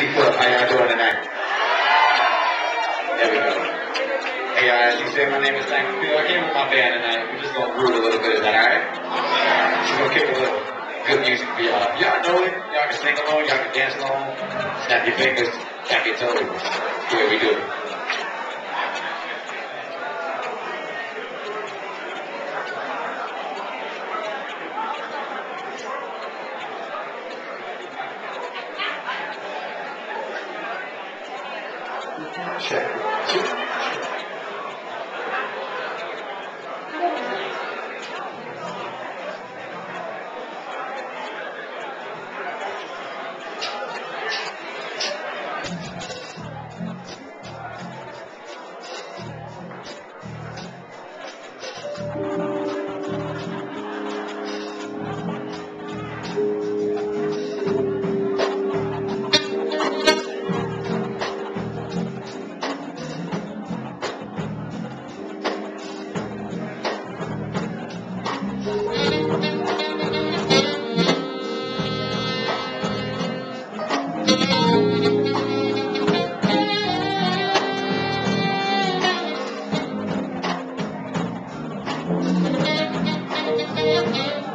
There we go. Hey, uh, as you say, my name is Simon Field. I came with my band tonight. We're just gonna groove a little bit. Is that alright? Just gonna kick a little good music for y'all. Y'all know it. Y'all can sing along. Y'all can dance along. Snap your fingers. Tap your toes. Way we do. Check. Ladies